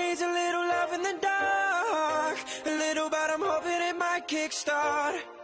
needs a little love in the dark. A little, but I'm hoping it might kickstart.